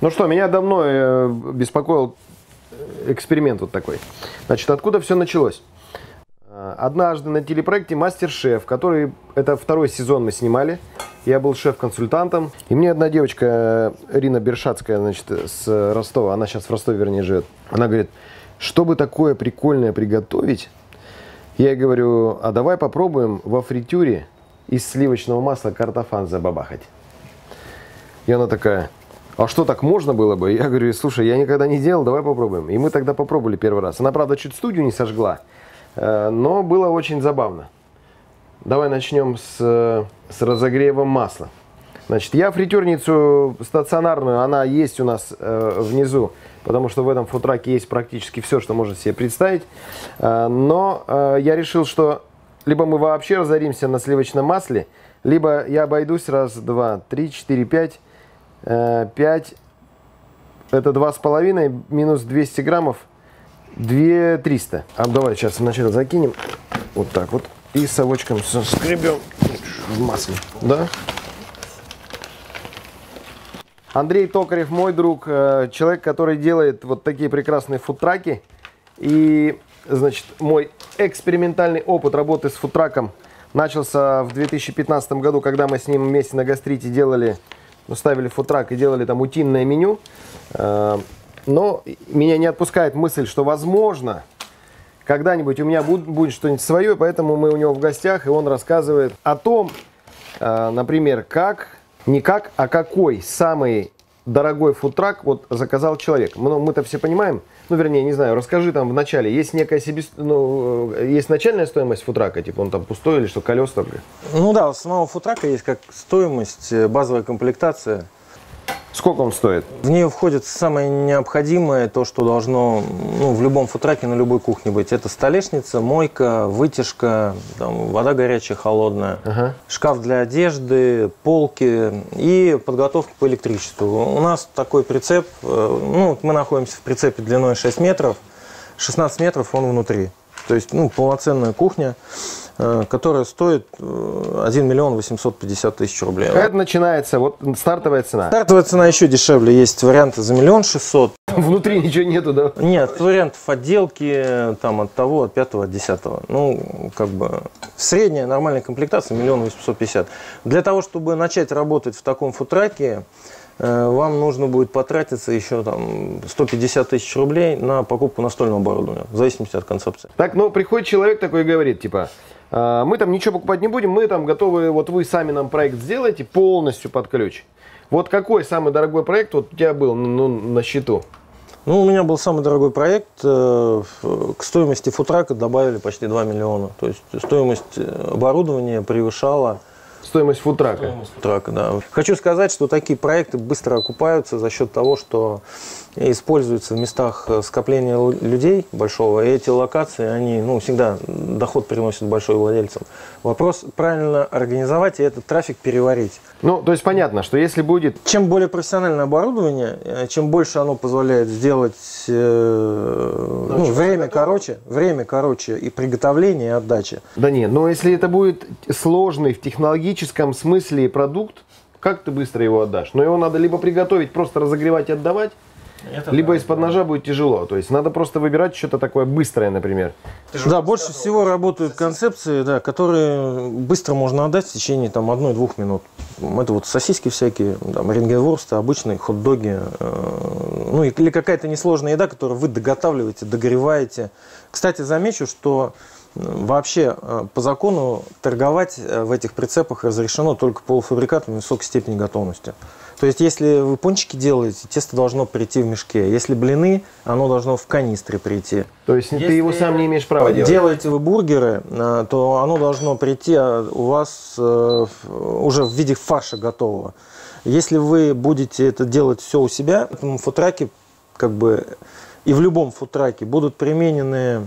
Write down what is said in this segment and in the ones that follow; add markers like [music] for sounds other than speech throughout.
Ну что, меня давно э, беспокоил эксперимент вот такой. Значит, откуда все началось? Э, однажды на телепроекте «Мастер-шеф», который, это второй сезон мы снимали, я был шеф-консультантом, и мне одна девочка, Рина Бершатская, значит, с Ростова, она сейчас в Ростове, вернее, живет, она говорит, чтобы такое прикольное приготовить, я ей говорю, а давай попробуем во фритюре из сливочного масла картофан забабахать. И она такая, а что, так можно было бы? Я говорю, слушай, я никогда не делал, давай попробуем. И мы тогда попробовали первый раз. Она, правда, чуть студию не сожгла, э, но было очень забавно. Давай начнем с, с разогрева масла. Значит, я фритюрницу стационарную, она есть у нас э, внизу, потому что в этом футраке есть практически все, что можно себе представить. Э, но э, я решил, что либо мы вообще разоримся на сливочном масле, либо я обойдусь раз, два, три, четыре, пять 5, это 2,5 минус 200 граммов, 2 300. А давай сейчас вначале закинем, вот так вот, и совочком скребем в масле, да? Андрей Токарев, мой друг, э, человек, который делает вот такие прекрасные фудтраки. И, значит, мой экспериментальный опыт работы с фудтраком начался в 2015 году, когда мы с ним вместе на гастрите делали ставили футрак и делали там утиное меню. Э, но меня не отпускает мысль, что возможно, когда-нибудь у меня будет, что-нибудь свое, поэтому мы у него в гостях, и он рассказывает о том, э, например, как, не как, а какой самый дорогой фудтрак вот заказал человек. Ну, мы-то все понимаем, ну, вернее, не знаю, расскажи там в начале, есть некая себе, ну, есть начальная стоимость футрака, типа он там пустой или что, колеса? Ну да, у самого футрака есть как стоимость, э, базовая комплектация – Сколько он стоит? В нее входит самое необходимое, то, что должно ну, в любом футраке на любой кухне быть. Это столешница, мойка, вытяжка, там, вода горячая, холодная, ага. шкаф для одежды, полки и подготовка по электричеству. У нас такой прицеп, э, ну, мы находимся в прицепе длиной 6 метров, 16 метров он внутри. То есть, ну, полноценная кухня. Э, которая стоит 1 э, миллион 850 тысяч рублей. Это начинается, вот стартовая цена. Стартовая цена еще дешевле. Есть варианты за миллион шестьсот. [laughs] Внутри ничего нету, да? Нет, вариантов отделки там от того, от пятого, от десятого. Ну, как бы средняя нормальная комплектация миллион восемьсот пятьдесят. Для того, чтобы начать работать в таком футраке, э, вам нужно будет потратиться еще там 150 тысяч рублей на покупку настольного оборудования, в зависимости от концепции. Так, ну приходит человек такой и говорит, типа, мы там ничего покупать не будем, мы там готовы, вот вы сами нам проект сделаете полностью под ключ. Вот какой самый дорогой проект вот у тебя был ну, на счету? Ну, у меня был самый дорогой проект. Э, к стоимости футрака добавили почти 2 миллиона. То есть стоимость оборудования превышала Стоимость фудтрака. Стоимость фудтрака, да. Хочу сказать, что такие проекты быстро окупаются за счет того, что используются в местах э, скопления людей большого, и эти локации, они ну, всегда доход приносят большой владельцам. Вопрос правильно организовать и этот трафик переварить. Ну, то есть понятно, что если будет... Чем более профессиональное оборудование, э, чем больше оно позволяет сделать э, ну, время короче, время короче и приготовление, и отдача. Да нет, но если это будет сложный в технологическом смысле продукт, как ты быстро его отдашь? Но его надо либо приготовить, просто разогревать и отдавать, это Либо да, из-под да. ножа будет тяжело. То есть надо просто выбирать что-то такое быстрое, например. Да, больше всего работают концепции, да, которые быстро можно отдать в течение там одной-двух минут. Это вот сосиски всякие, там, рентгенворсты, обычные хот-доги. Э, ну или какая-то несложная еда, которую вы доготавливаете, догреваете. Кстати, замечу, что Вообще, э, по закону торговать э, в этих прицепах разрешено только полуфабрикатами высокой степени готовности. То есть, если вы пончики делаете, тесто должно прийти в мешке. Если блины, оно должно в канистре прийти. То есть, если ты его сам не имеешь права делать? Делаете вы бургеры, э, то оно должно прийти а, у вас уже в виде фарша готового. Если вы будете это делать все у себя, в футраке как бы и в любом футраке будут применены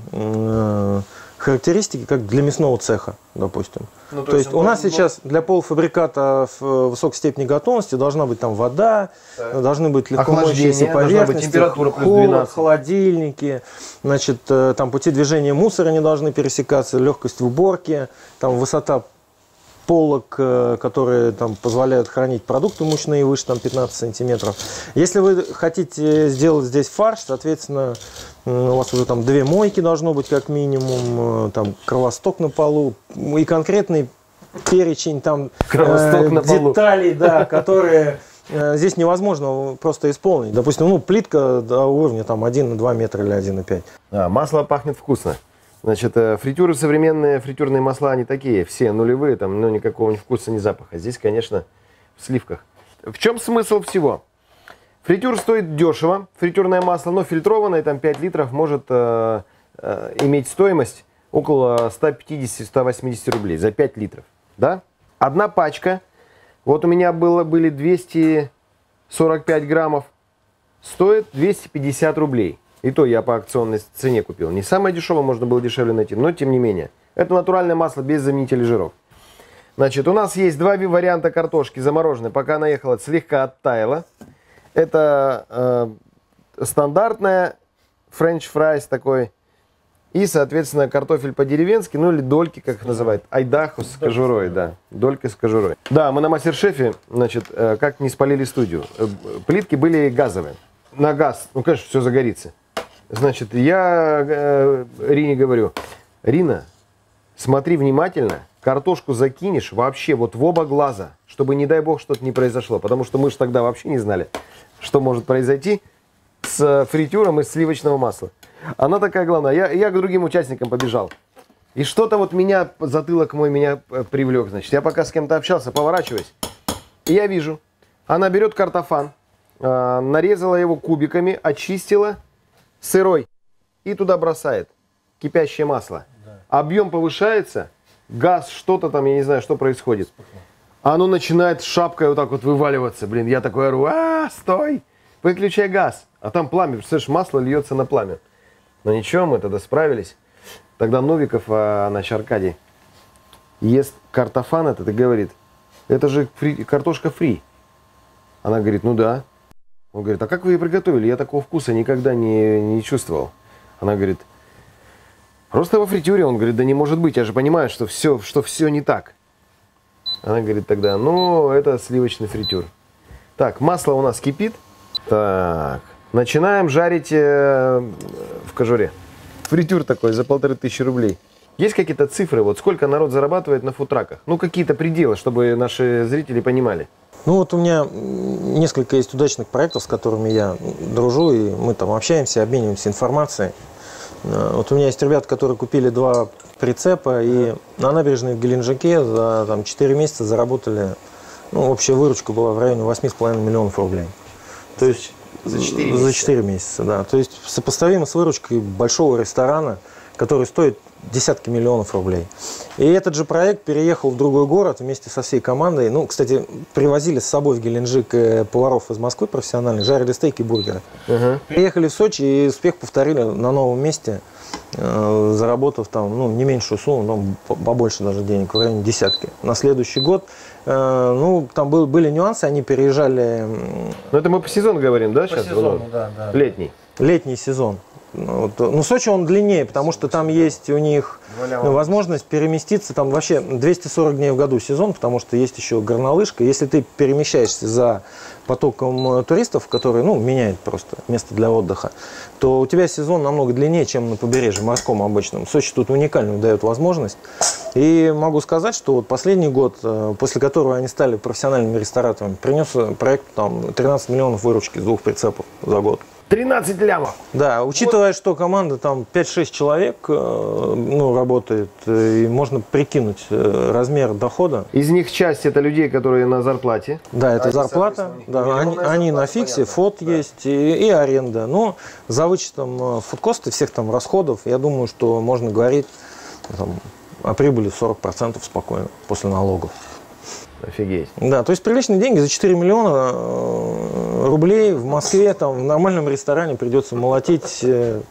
характеристики, как для мясного цеха, допустим. Ну, то, то есть, есть у нас сейчас для полуфабриката в высокой степени готовности должна быть там вода, так. должны быть легкомоющиеся поверхности, температура плюс 12. холодильники, значит, э, там пути движения мусора не должны пересекаться, легкость в уборке, там высота полок, э, которые там позволяют хранить продукты мучные выше там 15 сантиметров. Если вы хотите сделать здесь фарш, соответственно, у вас уже там две мойки должно быть как минимум, там кровосток на полу и конкретный перечень там полу. деталей, да, которые э, здесь невозможно просто исполнить. Допустим, ну, плитка до уровня там 1,2 метра или 1,5. А, масло пахнет вкусно. Значит, э, фритюры современные, фритюрные масла, они такие, все нулевые, там, ну, никакого ни вкуса, ни запаха. Здесь, конечно, в сливках. В чем смысл всего? Фритюр стоит дешево, фритюрное масло, но фильтрованное, там 5 литров, может э, э, иметь стоимость около 150-180 рублей за 5 литров. Да? Одна пачка, вот у меня было, были 245 граммов, стоит 250 рублей. И то я по акционной цене купил. Не самое дешевое, можно было дешевле найти, но тем не менее. Это натуральное масло без заменителей жиров. Значит, у нас есть два варианта картошки замороженной. Пока она ехала, слегка оттаяла. Это э, стандартная french fries такой. И, соответственно, картофель по-деревенски, ну или дольки, как их называют. Айдахо с кожурой, да. Дольки с кожурой. Да, мы на MasterChef е, значит, э, как не спалили студию. Э, плитки были газовые. На газ, ну, конечно, все загорится. Значит, я э, Рине говорю, Рина, смотри внимательно, картошку закинешь вообще вот в оба глаза, чтобы, не дай бог, что-то не произошло. Потому что мы же тогда вообще не знали, что может произойти с фритюром из сливочного масла. Она такая главная. Я, я к другим участникам побежал. И что-то вот меня, затылок мой меня э, привлек. Значит, я пока с кем-то общался, поворачиваюсь. И я вижу, она берет картофан, э, нарезала его кубиками, очистила, сырой и туда бросает кипящее масло. Да. Объем повышается, газ, что-то там, я не знаю, что происходит. А оно начинает шапкой вот так вот вываливаться. Блин, я такой ору, а, стой, выключай газ. А там пламя, представляешь, масло льется на пламя. Но ничего, мы тогда справились. Тогда Новиков, а, наш Аркадий, ест картофан этот и говорит, это же фри, картошка фри. Она говорит, ну да. Он говорит, а как вы ее приготовили? Я такого вкуса никогда не, не чувствовал. Она говорит, просто во фритюре. Он говорит, да не может быть, я же понимаю, что все, что все не так. Она говорит тогда, ну, это сливочный фритюр. Так, масло у нас кипит. Так, начинаем жарить э, в кожуре. Фритюр такой за полторы тысячи рублей. Есть какие-то цифры, вот сколько народ зарабатывает на футраках? Ну, какие-то пределы, чтобы наши зрители понимали. Ну вот у меня несколько есть удачных проектов, с которыми я дружу, и мы там общаемся, обмениваемся информацией. Э, вот у меня есть ребята, которые купили два прицепа, и на набережной в Геленджике за там, 4 месяца заработали, ну, общая выручка была в районе 8,5 миллионов рублей. То есть за 4 месяца? За 4 месяца, да. То есть сопоставимо с выручкой большого ресторана, который стоит десятки миллионов рублей. И этот же проект переехал в другой город вместе со всей командой. Ну, кстати, привозили с собой в Геленджик э, поваров из Москвы профессиональных, жарили стейки и бургеры. Uh-huh. Приехали в Сочи и успех повторили на новом месте, э, заработав там ну, не меньшую сумму, но побольше даже денег, в районе десятки. На следующий год, э, ну, там был, были нюансы, они переезжали... Ну, это мы по сезону говорим, да, по сейчас? сезону, да, да. Летний. Летний сезон. Ну, вот. Ну, Сочи он длиннее, потому что там есть у них ну, возможность переместиться, там вообще 240 дней в году сезон, потому что есть еще горнолыжка. Если ты перемещаешься за потоком э, туристов, которые, ну, меняют просто место для отдыха, то у тебя сезон намного длиннее, чем на побережье морском обычном. Сочи тут уникальную дает возможность. И могу сказать, что вот последний год, э, после которого они стали профессиональными рестораторами, принес э, проект там 13 миллионов выручки с двух прицепов за год. 13 лямов. Да, учитывая, вот. что команда там 5-6 человек э, ну, работает, э, и можно прикинуть э, размер дохода. Из них часть это людей, которые на зарплате. Да, это они, зарплата. Да, они, они на фиксе, понятно. фот да. есть и, и аренда. Но за вычетом фудкоста всех там расходов, я думаю, что можно говорить там, о прибыли 40% спокойно после налогов. Офигеть. Да, то есть приличные деньги за 4 миллиона э, рублей в Москве, там, в нормальном ресторане придется молотить. Э,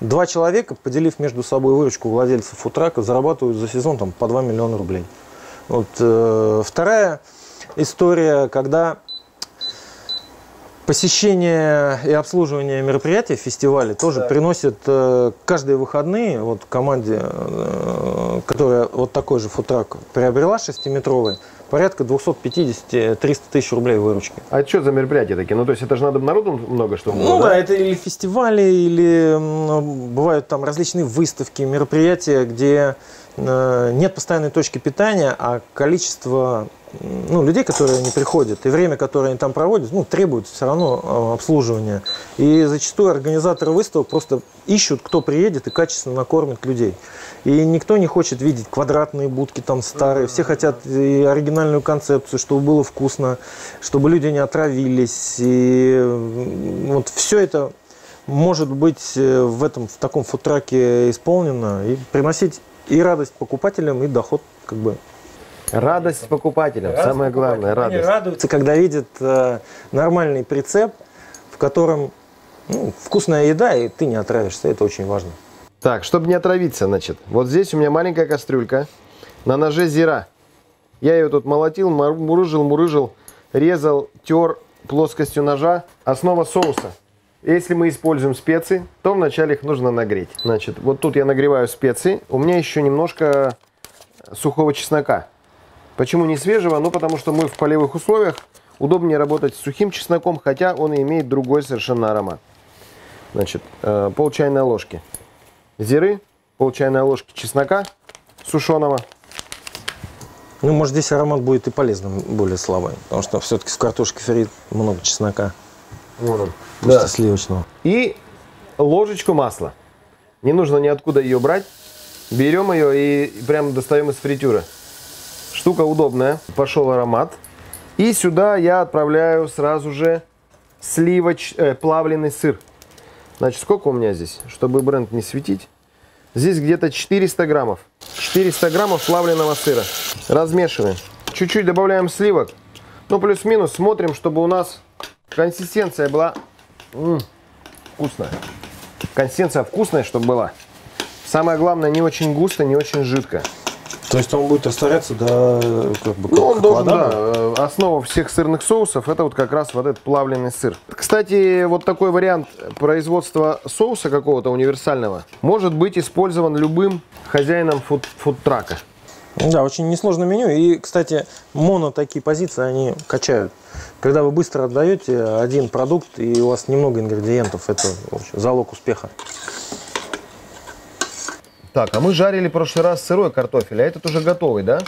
два человека, поделив между собой выручку владельцев футрака, зарабатывают за сезон там, по 2 миллиона рублей. Вот, э, вторая история, когда посещение и обслуживание мероприятий, фестивалей тоже да. приносит э, каждые выходные вот команде, э, которая вот такой же футрак приобрела 6-метровый, порядка 250-300 тысяч рублей выручки. А что за мероприятия такие? Ну, то есть это же надо народу много, чтобы Ну да, да, это или фестивали, или бывают там различные выставки, мероприятия, где э, нет постоянной точки питания, а количество ну, людей, которые не приходят, и время, которое они там проводят, ну, требует все равно э, обслуживания. И зачастую организаторы выставок просто ищут, кто приедет и качественно накормит людей. И никто не хочет видеть квадратные будки там старые. Все хотят и оригинальную концепцию, чтобы было вкусно, чтобы люди не отравились. И вот все это может быть э, в этом в таком футраке исполнено и приносить и радость покупателям, и доход как бы Радость покупателям, радость самое главное, радость. Они радуются, когда видят э, нормальный прицеп, в котором ну, вкусная еда, и ты не отравишься, это очень важно. Так, чтобы не отравиться, значит, вот здесь у меня маленькая кастрюлька, на ноже зира. Я ее тут молотил, мурыжил, мурыжил, резал, тер плоскостью ножа. Основа соуса. Если мы используем специи, то вначале их нужно нагреть. Значит, вот тут я нагреваю специи. У меня еще немножко сухого чеснока. Почему не свежего? Ну, потому что мы в полевых условиях удобнее работать с сухим чесноком, хотя он и имеет другой совершенно аромат. Значит, э, пол чайной ложки зиры, пол чайной ложки чеснока сушеного. Ну, может, здесь аромат будет и полезным, более слабый, потому что все-таки в картошке фри много чеснока. Вон он. да. сливочного. И ложечку масла. Не нужно ниоткуда ее брать. Берем ее и прямо достаем из фритюра. Штука удобная. Пошел аромат. И сюда я отправляю сразу же сливоч... э, плавленый сыр. Значит, сколько у меня здесь, чтобы бренд не светить? Здесь где-то 400 граммов. 400 граммов плавленного сыра. Размешиваем. Чуть-чуть добавляем сливок. Ну, плюс-минус смотрим, чтобы у нас консистенция была м -м, вкусная. Консистенция вкусная, чтобы была. Самое главное, не очень густо, не очень жидко. То есть он будет растворяться до как бы как, ну, он как должен, вода, да. Э, основа всех сырных соусов это вот как раз вот этот плавленый сыр. Кстати, вот такой вариант производства соуса какого-то универсального может быть использован любым хозяином фуд фудтрака. Да, очень несложное меню. И, кстати, моно такие позиции, они качают. Когда вы быстро отдаете один продукт, и у вас немного ингредиентов, это общем, залог успеха. Так, а мы жарили в прошлый раз сырой картофель, а этот уже готовый, да?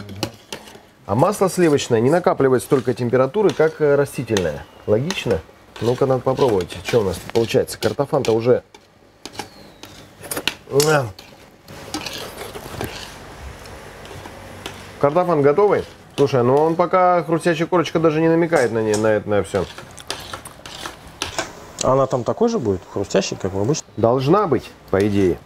А масло сливочное не накапливает столько температуры, как э, растительное. Логично? Ну-ка, надо попробовать. Что у нас получается? Картофан-то уже... Картофан готовый? Слушай, ну он пока хрустящая корочка даже не намекает на, не, на это, на все. Она там такой же будет, хрустящий, как в обычном? Должна быть, по идее.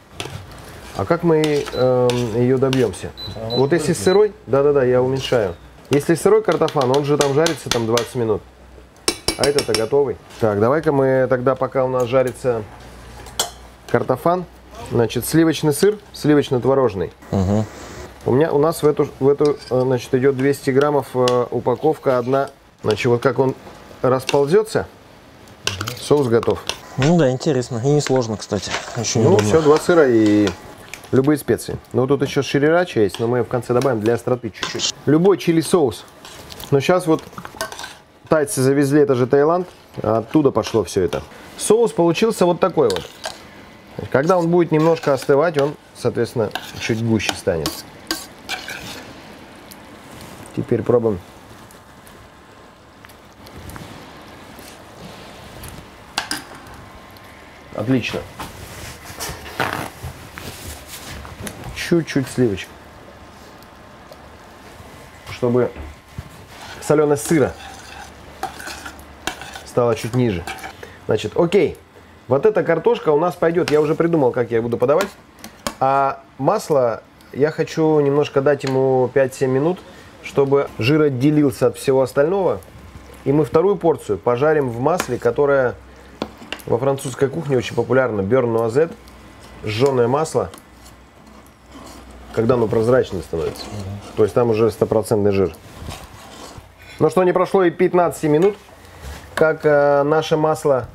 А как мы э, ее добьемся? А вот если сырой, да-да-да, я уменьшаю. Если сырой картофан, он же там жарится там 20 минут. А этот-то готовый. Так, давай-ка мы тогда, пока у нас жарится картофан, значит, сливочный сыр, сливочно-творожный. Угу. У меня, у нас в эту, в эту, э, значит, идет 200 граммов э, упаковка одна. Значит, вот как он расползется, соус готов. Ну да, интересно. И несложно, кстати. Очень ну, удобно. все, два сыра и Любые специи. Ну, тут еще ширирача есть, но мы в конце добавим для остроты чуть-чуть. Любой чили соус. Но сейчас вот тайцы завезли, это же Таиланд, оттуда пошло все это. Соус получился вот такой вот. Когда он будет немножко остывать, он, соответственно, чуть гуще станет. Теперь пробуем. Отлично. Чуть-чуть сливочек. Чтобы соленость сыра стала чуть ниже. Значит, окей. Вот эта картошка у нас пойдет. Я уже придумал, как я буду подавать. А масло я хочу немножко дать ему 5-7 минут, чтобы жир отделился от всего остального. И мы вторую порцию пожарим в масле, которое во французской кухне очень популярно. Берн нуазет, жженое масло – когда оно прозрачным становится. Угу. То есть там уже стопроцентный жир. Но что не прошло и 15 минут, как э, наше масло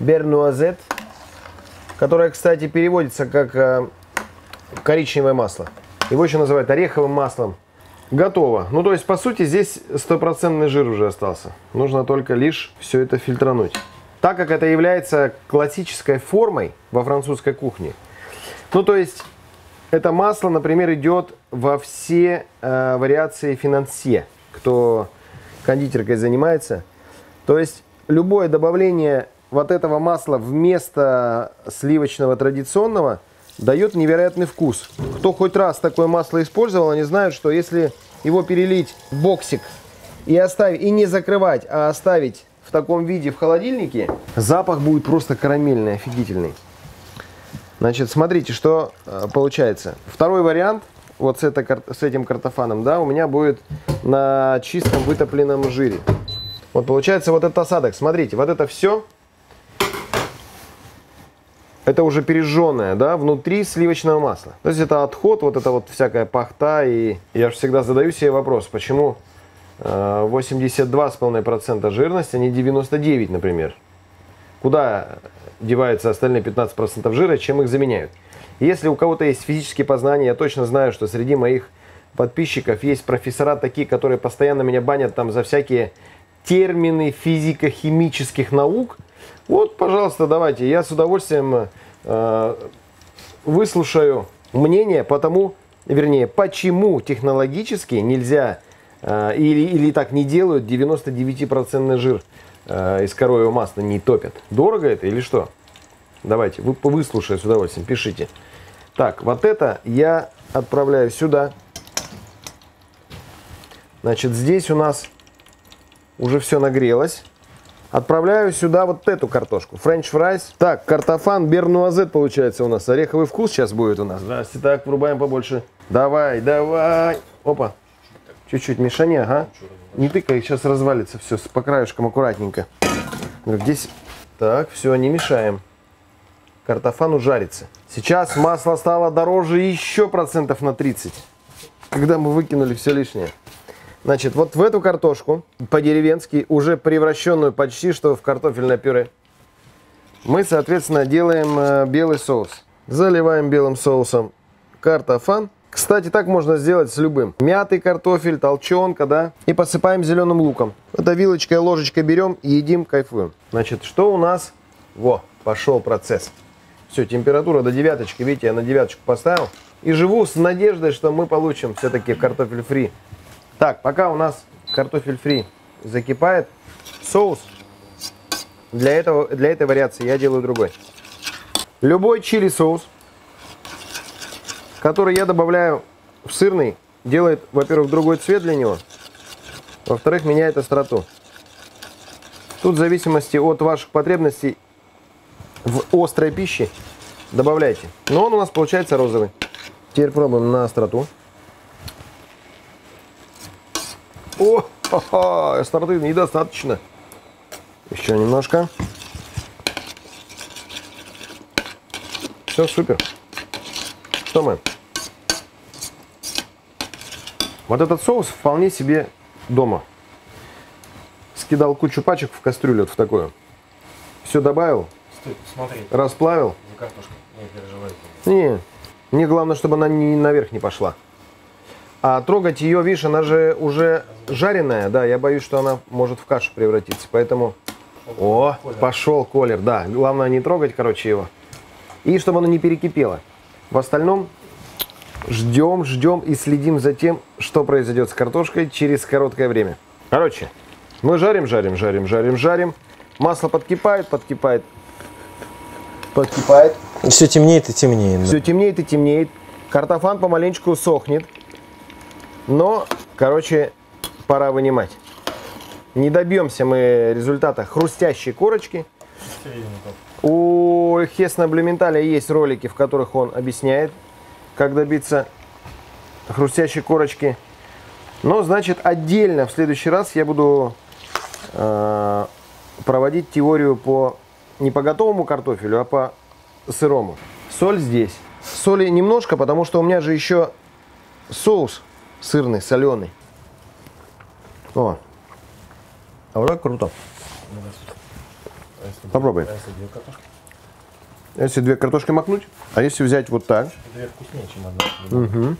Бернуазет, которое, кстати, переводится как э, коричневое масло. Его еще называют ореховым маслом. Готово. Ну, то есть, по сути, здесь стопроцентный жир уже остался. Нужно только лишь все это фильтрануть. Так как это является классической формой во французской кухне, ну, то есть, это масло, например, идет во все э, вариации финансье, кто кондитеркой занимается. То есть, любое добавление вот этого масла вместо сливочного традиционного дает невероятный вкус. Кто хоть раз такое масло использовал, они знают, что если его перелить в боксик и оставить, и не закрывать, а оставить в таком виде в холодильнике, запах будет просто карамельный, офигительный. Значит, смотрите, что э, получается. Второй вариант, вот с, это, с этим картофаном, да, у меня будет на чистом вытопленном жире. Вот получается вот этот осадок. Смотрите, вот это все, это уже пережженное, да, внутри сливочного масла. То есть это отход, вот это вот всякая пахта. И я же всегда задаю себе вопрос, почему 82,5% жирности, а не 99, например. Куда деваются остальные 15% жира, чем их заменяют? Если у кого-то есть физические познания, я точно знаю, что среди моих подписчиков есть профессора такие, которые постоянно меня банят там за всякие термины физико-химических наук. Вот, пожалуйста, давайте. Я с удовольствием э, выслушаю мнение по тому, вернее, почему технологически нельзя э, или, или так не делают 99% жир э, из коровьего масла не топят. Дорого это или что? Давайте, вы выслушаю с удовольствием, пишите. Так, вот это я отправляю сюда. Значит, здесь у нас уже все нагрелось. Отправляю сюда вот эту картошку. French fries. Так, картофан beurre noisette получается у нас. Ореховый вкус сейчас будет у нас. Здрасте. Так, врубаем побольше. Давай, давай. Опа. Чуть-чуть мешани, ага. Не тыкай, сейчас развалится все по краешкам аккуратненько. Здесь. Так, все, не мешаем. Картофан ужарится. Сейчас масло стало дороже еще процентов на 30. Когда мы выкинули все лишнее. Значит, вот в эту картошку, по-деревенски, уже превращенную почти что в картофельное пюре, мы, соответственно, делаем э, белый соус. Заливаем белым соусом картофан. Кстати, так можно сделать с любым. Мятый картофель, толченка, да. И посыпаем зеленым луком. Это вилочкой, ложечкой берем и едим, кайфуем. Значит, что у нас? Во, пошел процесс. Все, температура до девяточки. Видите, я на девяточку поставил. И живу с надеждой, что мы получим все-таки картофель фри так, пока у нас картофель фри закипает, соус для, этого, для этой вариации я делаю другой. Любой чили соус, который я добавляю в сырный, делает, во-первых, другой цвет для него, во-вторых, меняет остроту. Тут в зависимости от ваших потребностей в острой пище добавляйте. Но он у нас получается розовый. Теперь пробуем на остроту. О, ха-ха, старты недостаточно. Еще немножко. Все, супер. Что мы? Вот этот соус вполне себе дома. Скидал кучу пачек в кастрюлю вот в такую. Все добавил. Стой, смотри. Расплавил. За. Не переживай. Не, мне главное, чтобы она не наверх не пошла. А трогать ее, видишь, она же уже жареная, да, я боюсь, что она может в кашу превратиться, поэтому... О, колер. пошел колер, да, главное не трогать, короче, его. И чтобы оно не перекипело. В остальном ждем, ждем и следим за тем, что произойдет с картошкой через короткое время. Короче, мы жарим, жарим, жарим, жарим, жарим. Масло подкипает, подкипает, подкипает. Все темнеет и темнеет. Все темнеет и темнеет. Картофан помаленечку сохнет. Но, короче, пора вынимать. Не добьемся мы результата хрустящей корочки. У Хесна Блюменталя есть ролики, в которых он объясняет, как добиться хрустящей корочки. Но, значит, отдельно в следующий раз я буду э, проводить теорию по не по готовому картофелю, а по сырому. Соль здесь. Соли немножко, потому что у меня же еще соус сырный, соленый. О, а вот так круто. Попробуй. А если две картошки? Макнуть, а если взять вот так. Две вкуснее, чем одна.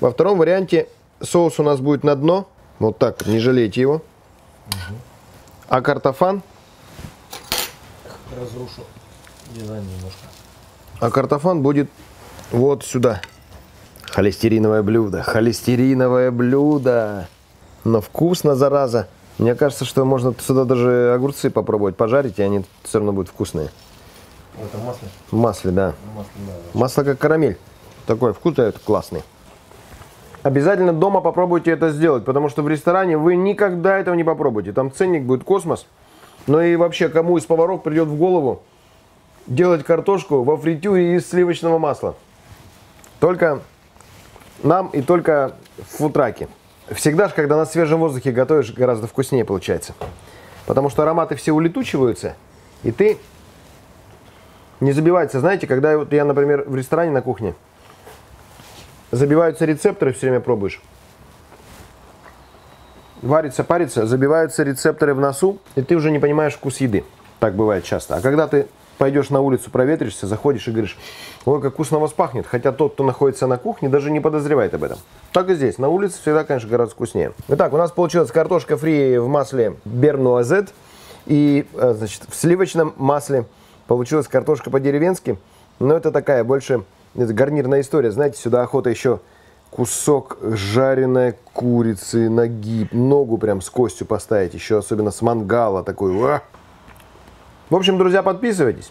Во втором варианте соус у нас будет на дно. Вот так, не жалейте его. А картофан, Разрушу дизайн немножко. а картофан будет вот сюда. Холестериновое блюдо, холестериновое блюдо. Но вкусно, зараза. Мне кажется, что можно сюда даже огурцы попробовать пожарить, и они все равно будут вкусные. В этом масле? В масле, да. Масло, да. Масло как карамель. Такой вкус дает классный. Обязательно дома попробуйте это сделать, потому что в ресторане вы никогда этого не попробуете. Там ценник будет космос. Ну и вообще, кому из поваров придет в голову делать картошку во фритюре из сливочного масла? Только нам и только в футраке. Всегда же, когда на свежем воздухе готовишь, гораздо вкуснее получается. Потому что ароматы все улетучиваются, и ты не забивается. Знаете, когда вот я, например, в ресторане на кухне, забиваются рецепторы, все время пробуешь. Варится, парится, забиваются рецепторы в носу, и ты уже не понимаешь вкус еды. Так бывает часто. А когда ты пойдешь на улицу, проветришься, заходишь и говоришь, ой, как вкусно вас пахнет. Хотя тот, кто находится на кухне, даже не подозревает об этом. Так и здесь. На улице всегда, конечно, гораздо вкуснее. Итак, у нас получилась картошка фри в масле бернуазет и, э, значит, в сливочном масле получилась картошка по-деревенски. Но это такая больше это гарнирная история. Знаете, сюда охота еще кусок жареной курицы, ноги, ногу прям с костью поставить. Еще особенно с мангала такой. Уа! В общем, друзья, подписывайтесь.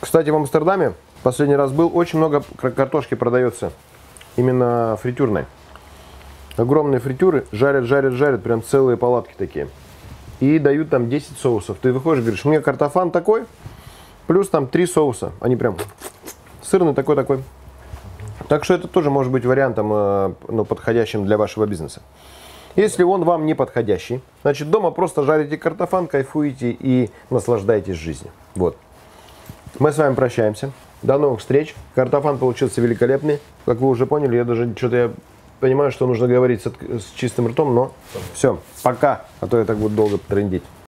Кстати, в Амстердаме последний раз был, очень много кар- картошки продается именно фритюрной. Огромные фритюры, жарят, жарят, жарят, прям целые палатки такие. И дают там 10 соусов. Ты выходишь, говоришь, мне картофан такой, плюс там 3 соуса. Они прям сырный такой-такой. Так что это тоже может быть вариантом, э, ну, подходящим для вашего бизнеса. Если он вам не подходящий, значит дома просто жарите картофан, кайфуете и наслаждаетесь жизнью. Вот. Мы с вами прощаемся. До новых встреч. Картофан получился великолепный. Как вы уже поняли, я даже что-то я понимаю, что нужно говорить с, с чистым ртом, но все, пока, а то я так буду долго трендить.